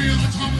feel the tumble.